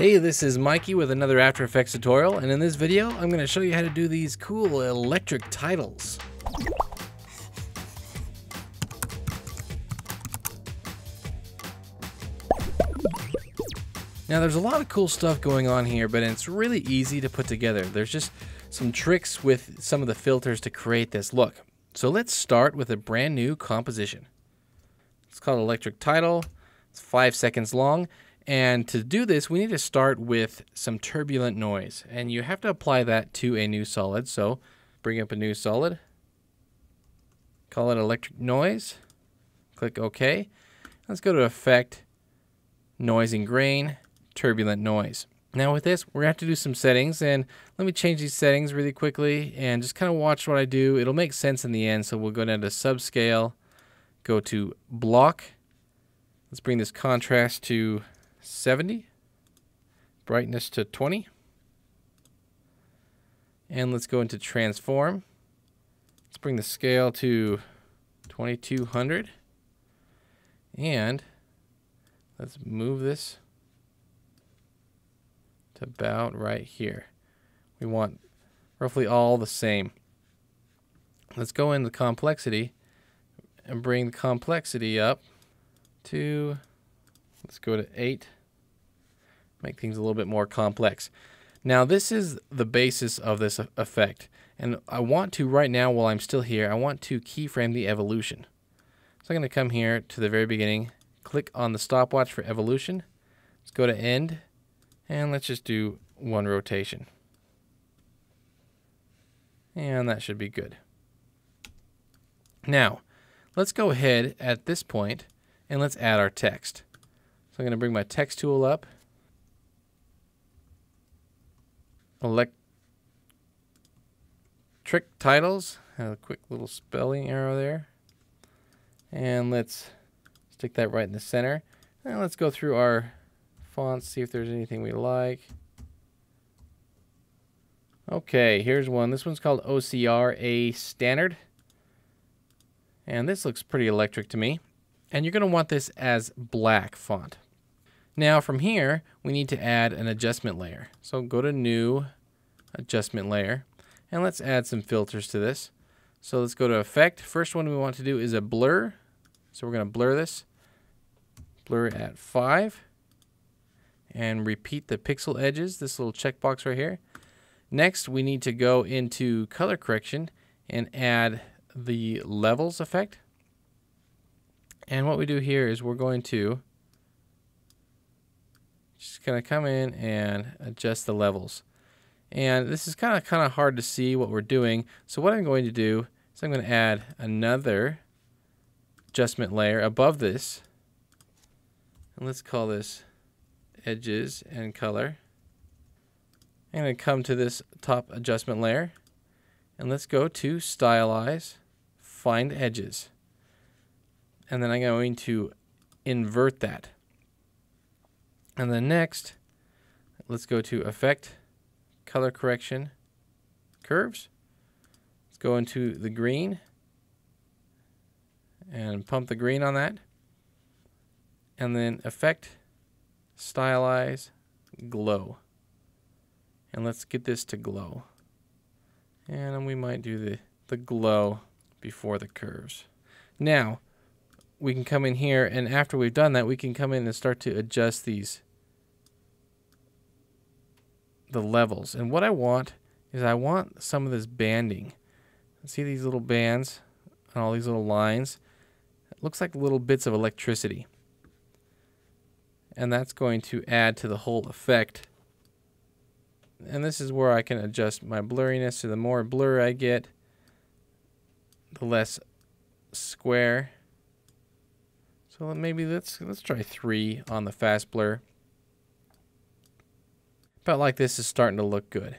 Hey, this is Mikey with another After Effects tutorial, and in this video, I'm going to show you how to do these cool electric titles. Now, there's a lot of cool stuff going on here, but it's really easy to put together. There's just some tricks with some of the filters to create this look. So let's start with a brand new composition. It's called Electric Title. It's five seconds long. And to do this, we need to start with some turbulent noise. And you have to apply that to a new solid. So bring up a new solid. Call it electric noise. Click OK. Let's go to Effect, Noise and Grain, Turbulent Noise. Now with this, we're going to have to do some settings. And let me change these settings really quickly and just kind of watch what I do. It'll make sense in the end. So we'll go down to Subscale, go to Block. Let's bring this contrast to 70, brightness to 20, and let's go into transform. Let's bring the scale to 2200, and let's move this to about right here. We want roughly all the same. Let's go into the complexity and bring the complexity up to Let's go to 8. Make things a little bit more complex. Now this is the basis of this effect. And I want to, right now while I'm still here, I want to keyframe the evolution. So I'm going to come here to the very beginning, click on the stopwatch for evolution. Let's go to end, and let's just do one rotation. And that should be good. Now, let's go ahead at this point and let's add our text. So I'm going to bring my text tool up. Electric trick titles. Have a quick little spelling arrow there. And let's stick that right in the center. And let's go through our fonts, see if there's anything we like. Okay, here's one. This one's called OCR A Standard. And this looks pretty electric to me. And you're going to want this as black font. Now from here, we need to add an adjustment layer. So go to new adjustment layer and let's add some filters to this. So let's go to effect. First one we want to do is a blur. So we're going to blur this. Blur at 5 and repeat the pixel edges, this little checkbox right here. Next, we need to go into color correction and add the levels effect. And what we do here is we're going to just going to come in and adjust the levels. And this is kind of kind of hard to see what we're doing. So what I'm going to do is I'm going to add another adjustment layer above this. And let's call this edges and color. I'm going to come to this top adjustment layer. And let's go to stylize, find edges. And then I'm going to invert that. And then next, let's go to Effect, Color Correction, Curves. Let's go into the green and pump the green on that. And then Effect, Stylize, Glow. And let's get this to glow. And we might do the, the glow before the curves. Now, we can come in here, and after we've done that, we can come in and start to adjust these the levels. And what I want is I want some of this banding. See these little bands and all these little lines? It looks like little bits of electricity. And that's going to add to the whole effect. And this is where I can adjust my blurriness. So the more blur I get, the less square. So maybe let's let's try three on the fast blur. About like this is starting to look good.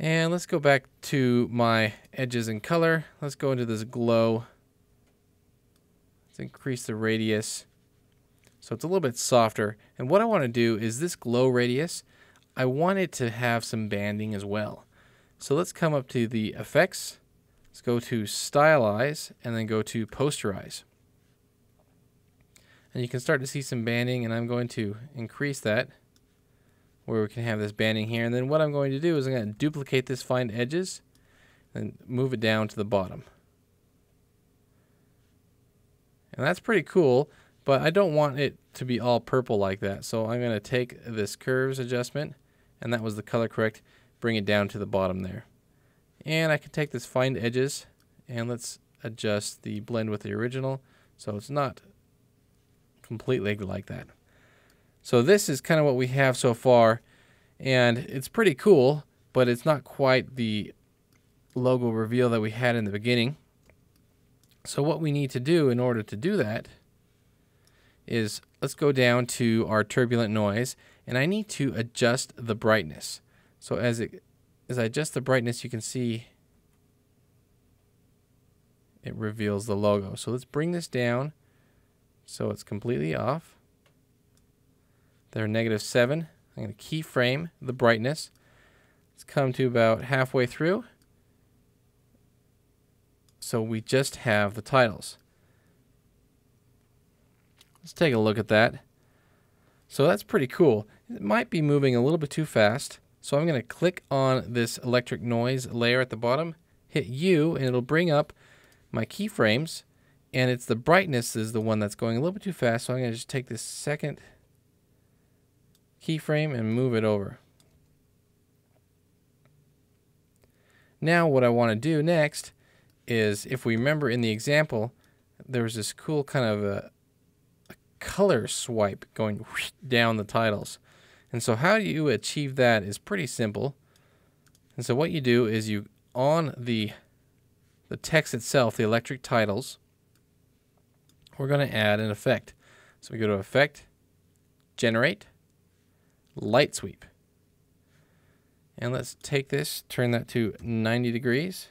And let's go back to my edges and color. Let's go into this glow. Let's increase the radius. So it's a little bit softer. And what I want to do is this glow radius, I want it to have some banding as well. So let's come up to the effects. Let's go to stylize and then go to posterize. And you can start to see some banding and I'm going to increase that where we can have this banding here. And then what I'm going to do is I'm going to duplicate this find edges and move it down to the bottom. And that's pretty cool, but I don't want it to be all purple like that. So I'm going to take this curves adjustment, and that was the color correct, bring it down to the bottom there. And I can take this find edges, and let's adjust the blend with the original so it's not completely like that. So this is kind of what we have so far, and it's pretty cool, but it's not quite the logo reveal that we had in the beginning. So what we need to do in order to do that is let's go down to our turbulent noise and I need to adjust the brightness. So as it as I adjust the brightness you can see it reveals the logo. So let's bring this down so it's completely off. There, negative 7. I'm going to keyframe the brightness. Let's come to about halfway through. So we just have the titles. Let's take a look at that. So that's pretty cool. It might be moving a little bit too fast. So I'm going to click on this electric noise layer at the bottom, hit U, and it'll bring up my keyframes. And it's the brightness is the one that's going a little bit too fast. So I'm going to just take this second keyframe and move it over. Now what I want to do next is if we remember in the example, there was this cool kind of a, a color swipe going down the titles. And so how you achieve that is pretty simple. And so what you do is you on the the text itself, the electric titles, we're going to add an effect. So we go to effect, generate, light sweep. And let's take this, turn that to 90 degrees.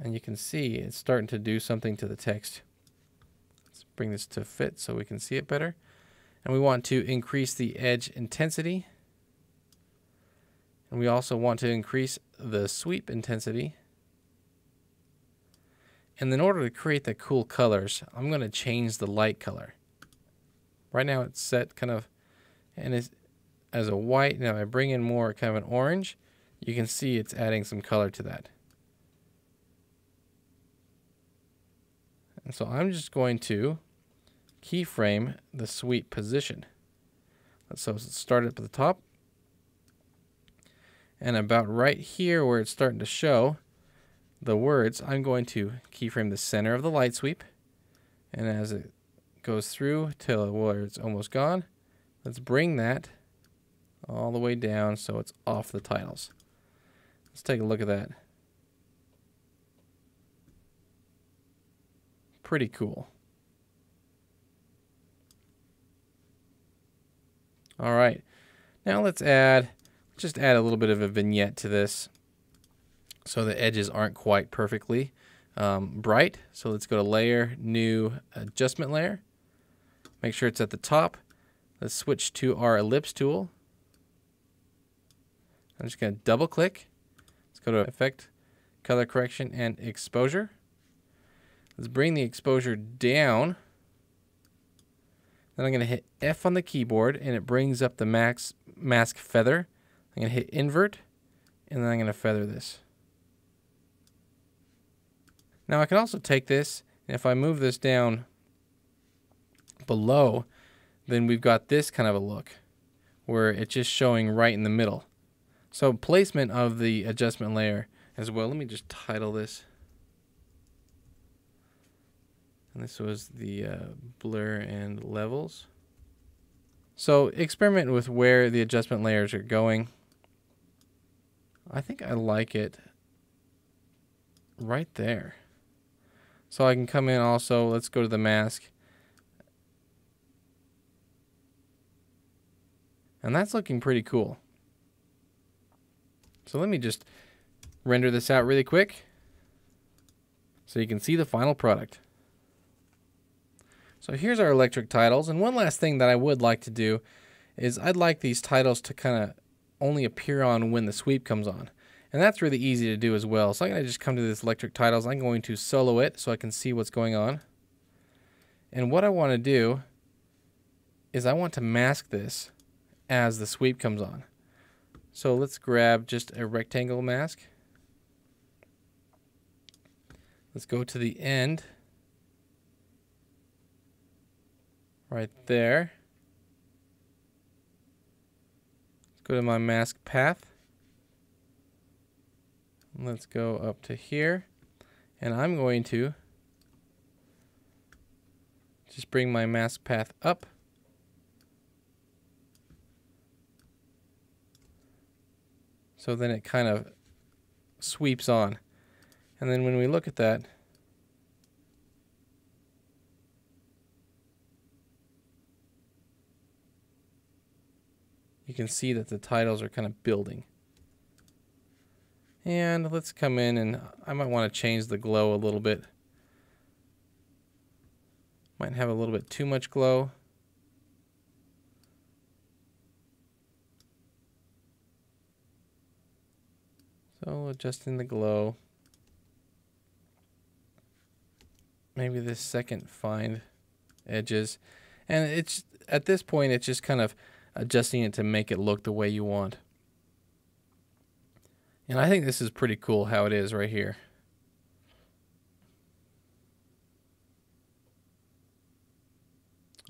And you can see it's starting to do something to the text. Let's bring this to fit so we can see it better. And we want to increase the edge intensity. And we also want to increase the sweep intensity. And in order to create the cool colors, I'm going to change the light color. Right now it's set kind of and it's as a white. Now I bring in more kind of an orange, you can see it's adding some color to that. And so I'm just going to keyframe the sweep position. So start up at the top. And about right here where it's starting to show the words, I'm going to keyframe the center of the light sweep. And as it goes through till where it's almost gone, let's bring that all the way down so it's off the titles. Let's take a look at that. Pretty cool. All right, now let's add, just add a little bit of a vignette to this so the edges aren't quite perfectly um, bright. So let's go to layer, new adjustment layer. Make sure it's at the top. Let's switch to our ellipse tool. I'm just going to double click. Let's go to effect, color correction, and exposure. Let's bring the exposure down. Then I'm going to hit F on the keyboard and it brings up the max mask feather. I'm going to hit invert and then I'm going to feather this. Now I can also take this and if I move this down below, then we've got this kind of a look where it's just showing right in the middle. So placement of the adjustment layer as well. Let me just title this. And this was the uh, blur and levels. So experiment with where the adjustment layers are going. I think I like it right there. So I can come in also, let's go to the mask. And that's looking pretty cool. So let me just render this out really quick so you can see the final product. So here's our electric titles. And one last thing that I would like to do is I'd like these titles to kind of only appear on when the sweep comes on. And that's really easy to do as well. So I'm going to just come to this electric titles. I'm going to solo it so I can see what's going on. And what I want to do is I want to mask this as the sweep comes on. So let's grab just a rectangle mask. Let's go to the end. Right there. Let's go to my mask path. Let's go up to here. And I'm going to just bring my mask path up. So then it kind of sweeps on. And then when we look at that, you can see that the titles are kind of building. And let's come in and I might want to change the glow a little bit. Might have a little bit too much glow. So adjusting the glow. Maybe this second find edges. And it's at this point it's just kind of adjusting it to make it look the way you want. And I think this is pretty cool how it is right here.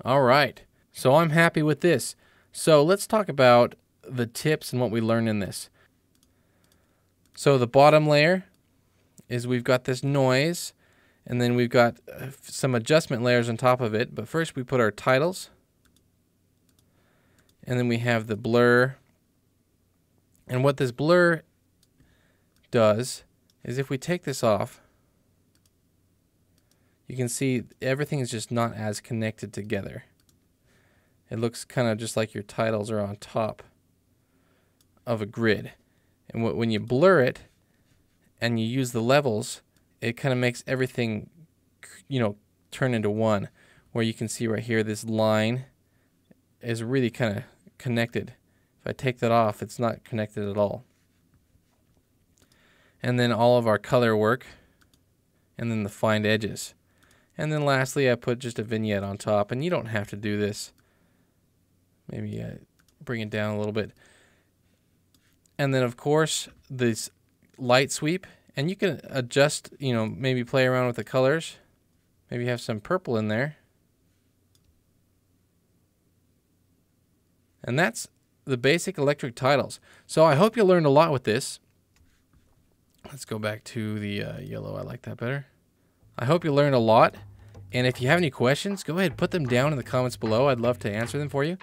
All right, so I'm happy with this. So let's talk about the tips and what we learned in this. So the bottom layer is we've got this noise and then we've got uh, some adjustment layers on top of it. But first we put our titles and then we have the blur. And what this blur does is if we take this off, you can see everything is just not as connected together. It looks kind of just like your titles are on top of a grid. And when you blur it and you use the levels, it kind of makes everything, you know, turn into one. Where you can see right here, this line is really kind of connected. If I take that off, it's not connected at all and then all of our color work, and then the find edges. And then lastly, I put just a vignette on top, and you don't have to do this. Maybe uh, bring it down a little bit. And then, of course, this light sweep, and you can adjust, you know, maybe play around with the colors. Maybe have some purple in there. And that's the basic electric titles. So I hope you learned a lot with this. Let's go back to the uh, yellow. I like that better. I hope you learned a lot. And if you have any questions, go ahead put them down in the comments below. I'd love to answer them for you.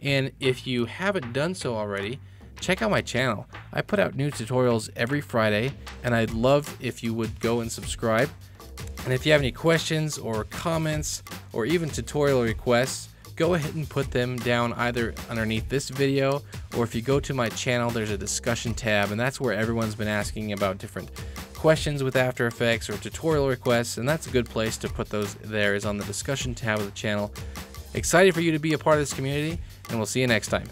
And if you haven't done so already, check out my channel. I put out new tutorials every Friday, and I'd love if you would go and subscribe. And if you have any questions or comments or even tutorial requests, go ahead and put them down either underneath this video or if you go to my channel there's a discussion tab and that's where everyone's been asking about different questions with After Effects or tutorial requests and that's a good place to put those there is on the discussion tab of the channel. Excited for you to be a part of this community and we'll see you next time.